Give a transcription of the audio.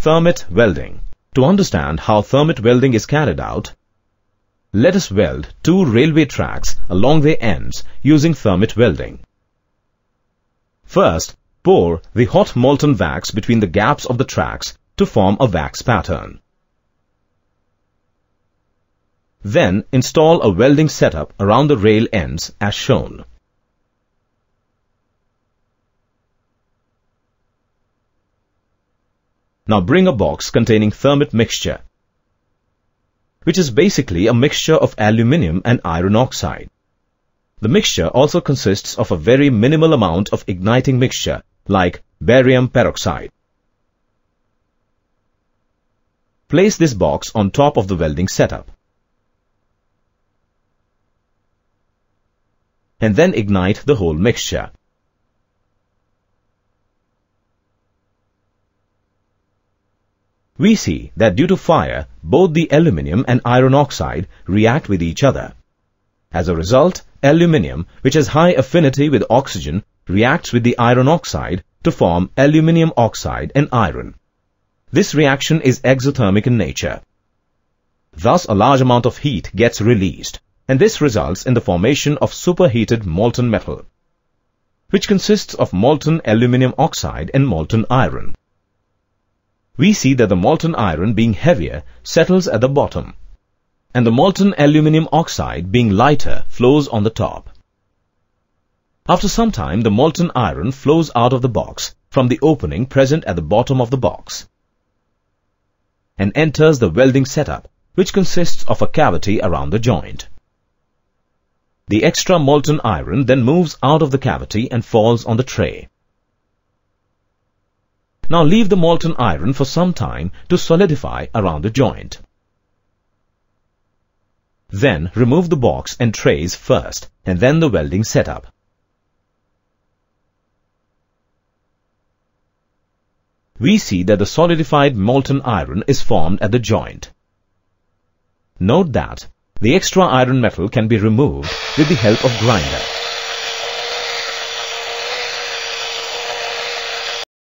Thermit welding. To understand how thermit welding is carried out, let us weld two railway tracks along their ends using thermit welding. First, pour the hot molten wax between the gaps of the tracks to form a wax pattern. Then install a welding setup around the rail ends as shown. Now bring a box containing thermit mixture, which is basically a mixture of aluminium and iron oxide. The mixture also consists of a very minimal amount of igniting mixture like barium peroxide. Place this box on top of the welding setup. And then ignite the whole mixture. We see that due to fire, both the aluminium and iron oxide react with each other. As a result, aluminium, which has high affinity with oxygen, reacts with the iron oxide to form aluminium oxide and iron. This reaction is exothermic in nature. Thus, a large amount of heat gets released, and this results in the formation of superheated molten metal, which consists of molten aluminium oxide and molten iron we see that the molten iron being heavier settles at the bottom and the molten aluminium oxide being lighter flows on the top. After some time, the molten iron flows out of the box from the opening present at the bottom of the box and enters the welding setup, which consists of a cavity around the joint. The extra molten iron then moves out of the cavity and falls on the tray. Now leave the molten iron for some time to solidify around the joint. Then remove the box and trays first and then the welding setup. We see that the solidified molten iron is formed at the joint. Note that the extra iron metal can be removed with the help of grinder.